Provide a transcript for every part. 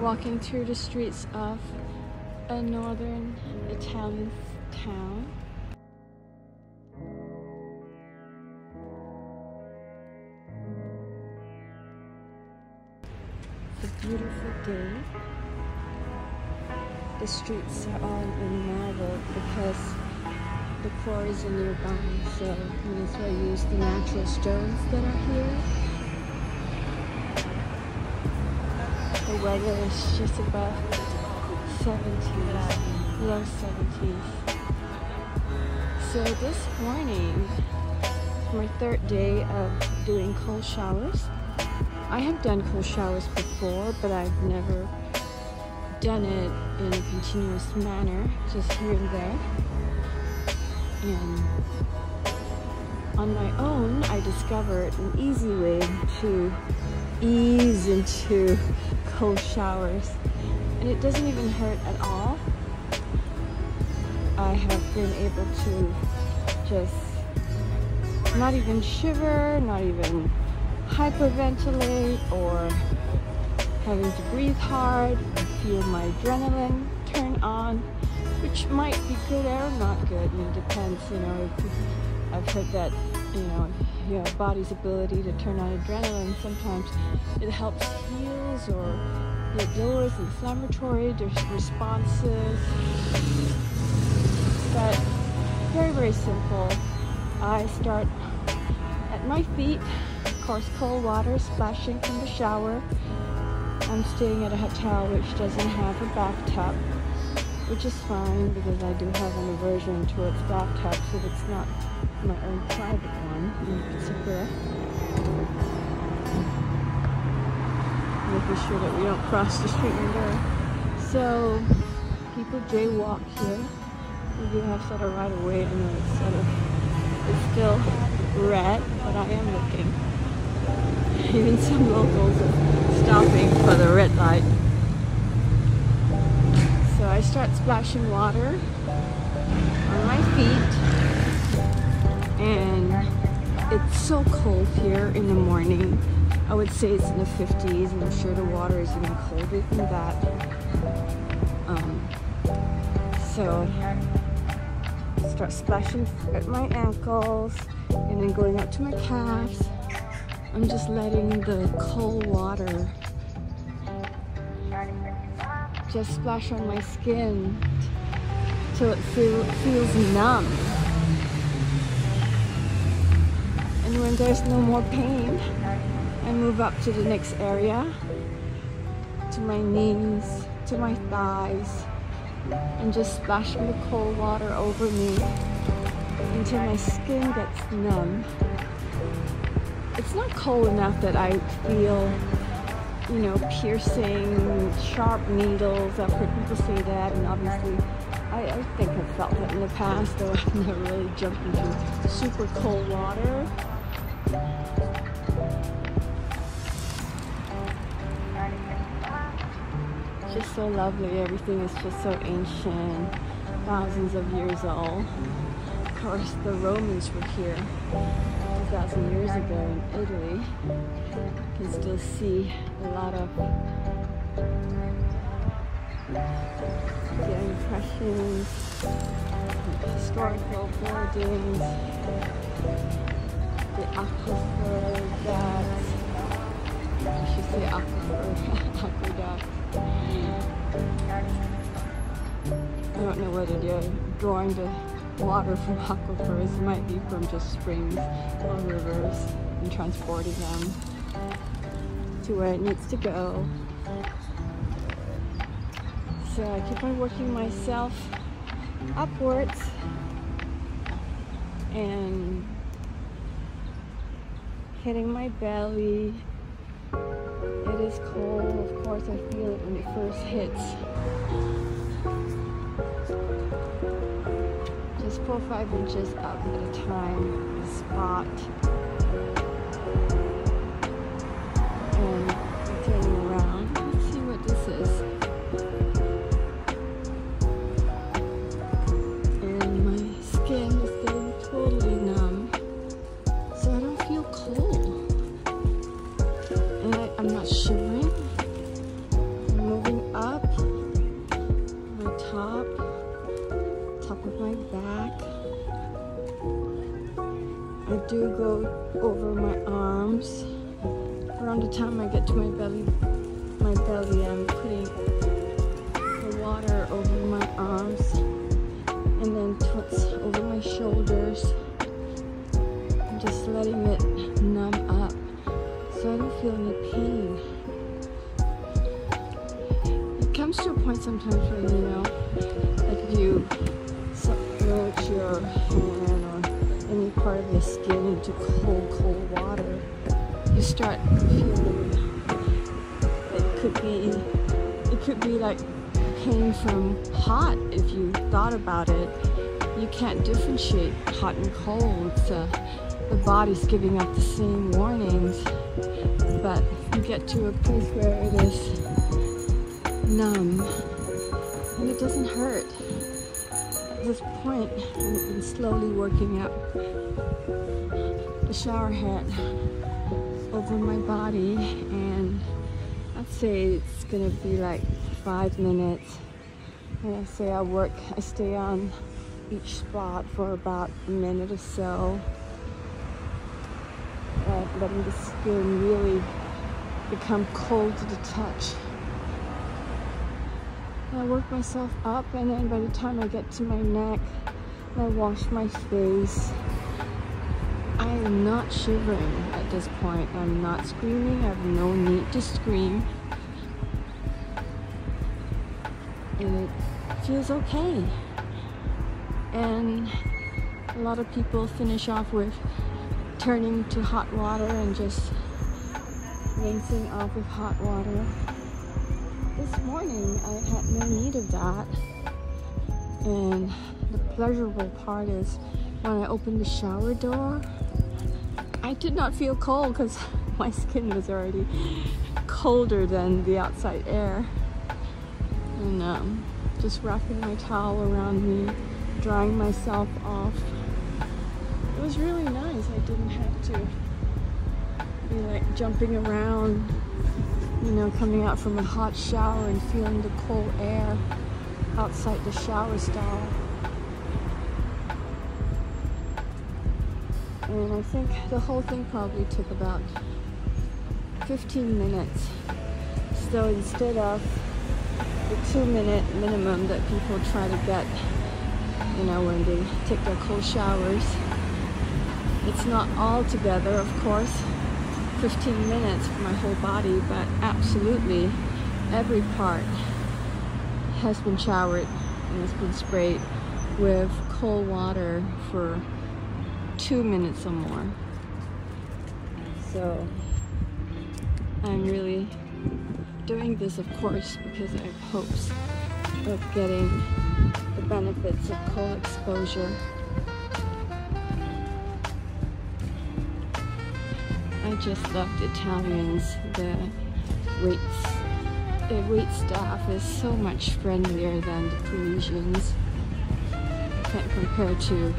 walking through the streets of a northern Italian town. It's a beautiful day. The streets are all in marble because the quarries are nearby, so might as well use the natural stones that are here. The weather is just above 70s, low 70s. So this morning, my third day of doing cold showers. I have done cold showers before, but I've never done it in a continuous manner, just here and there. And on my own, I discovered an easy way to ease into cold showers. And it doesn't even hurt at all. I have been able to just not even shiver, not even hyperventilate or having to breathe hard, feel my adrenaline turn on, which might be good or not good. I mean, it depends, you know. I've heard that, you know, your body's ability to turn on adrenaline sometimes it helps heals or it lowers inflammatory responses. But very, very simple. I start at my feet, of course, cold water splashing from the shower. I'm staying at a hotel which doesn't have a bathtub, which is fine because I do have an aversion towards bathtubs if it's not my own private one in particular. Making sure that we don't cross the street when there. So people jaywalk here. We do have sort of right away. I know it's sort of it's still red, but I am looking. Even some locals are stopping for the red light. So I start splashing water on my feet and it's so cold here in the morning. I would say it's in the 50s and I'm sure the water is even colder than that. Um, so start splashing at my ankles and then going up to my calves. I'm just letting the cold water just splash on my skin till it feel, feels numb. And when there's no more pain, I move up to the next area, to my knees, to my thighs, and just splash the cold water over me until my skin gets numb. It's not cold enough that I feel, you know, piercing, sharp needles. I've heard people say that, and obviously, I, I think I've felt that in the past, though I've never really jumped into super cold water. Just so lovely. Everything is just so ancient, thousands of years old. Of course, the Romans were here 2,000 years ago in Italy. You can still see a lot of the impressions, historical buildings, that I should say aqueduct. I don't know whether they're drawing the water from aquifers. It might be from just springs or rivers and transporting them to where it needs to go. So I keep on working myself upwards and hitting my belly it is cold, of course I feel it when it first hits. Just or five inches up at a time, spot. I do go over my arms. Around the time I get to my belly, my belly, I'm putting the water over my arms and then towards over my shoulders. I'm just letting it numb up so I don't feel any pain. It comes to a point sometimes when you know, like you submerge your hand part of your skin into cold, cold water, you start feeling it could be it could be like pain from hot if you thought about it. You can't differentiate hot and cold. So the body's giving up the same warnings. But you get to a place where it is numb and it doesn't hurt. This and I've been slowly working up the shower head over my body and I'd say it's gonna be like five minutes. And I say I work, I stay on each spot for about a minute or so. Uh, letting the skin really become cold to the touch. I work myself up and then by the time I get to my neck, I wash my face. I am not shivering at this point. I'm not screaming. I have no need to scream. and it feels okay. And a lot of people finish off with turning to hot water and just rinsing off with hot water. This morning I had no need of that. And the pleasurable part is when I opened the shower door, I did not feel cold because my skin was already colder than the outside air and um, just wrapping my towel around me, drying myself off. It was really nice. I didn't have to be like jumping around, you know, coming out from a hot shower and feeling the cold air outside the shower stall. And I think the whole thing probably took about 15 minutes. So instead of the two minute minimum that people try to get, you know, when they take their cold showers. It's not all together, of course, 15 minutes for my whole body, but absolutely every part has been showered and has been sprayed with cold water for two minutes or more. So I'm really doing this, of course, because I have hopes of getting the benefits of cold exposure. I just love the Italians. The waits, the wait staff is so much friendlier than the Parisians. Can't compare to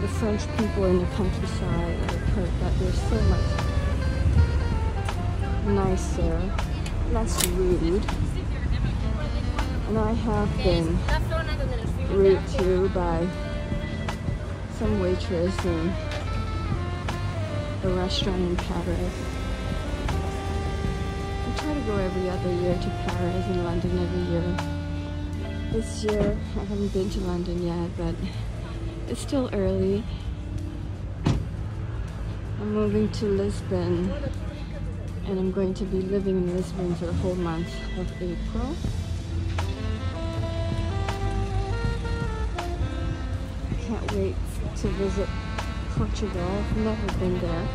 the French people in the countryside. I've heard that they're so much nicer less rude. And I have been rude too by some waitress in a restaurant in Paris. I try to go every other year to Paris and London every year. This year I haven't been to London yet, but it's still early. I'm moving to Lisbon and I'm going to be living in Lisbon for the whole month of April. I Can't wait to visit Portugal. I've never been there.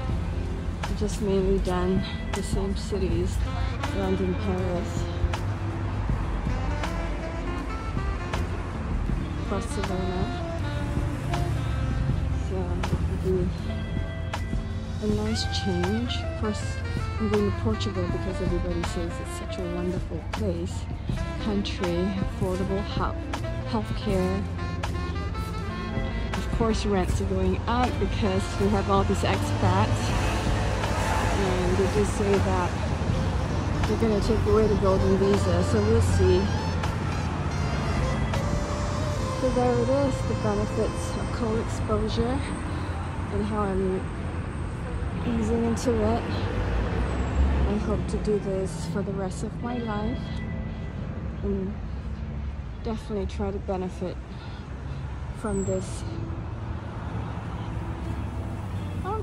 I've just mainly done the same cities, London, Paris, Barcelona. So it'll be a nice change. First, I'm going to Portugal because everybody says it's such a wonderful place, country, affordable health care. Course, rents are going up because we have all these expats, and they just say that they're going to take away the golden visa. So we'll see. So there it is, the benefits of cold exposure. and how I'm easing into it. I hope to do this for the rest of my life and definitely try to benefit from this.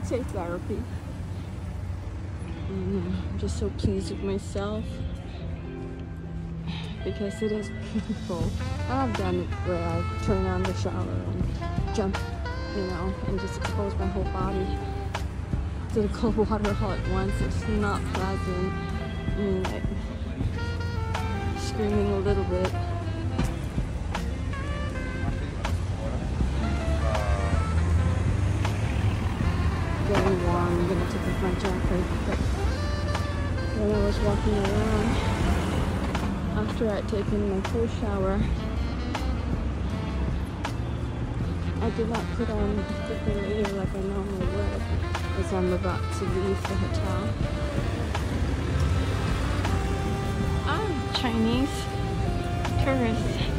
Say therapy. And I'm just so pleased with myself because it is painful. I've done it where I turn on the shower and jump, you know, and just expose my whole body to the cold water all at once. It's not pleasant. I mean, like, screaming a little bit. Off my jacket. But when I was walking around, after I'd taken my cold shower, I did not put on the layer like I normally would as I'm about to leave the hotel. I'm Chinese tourist.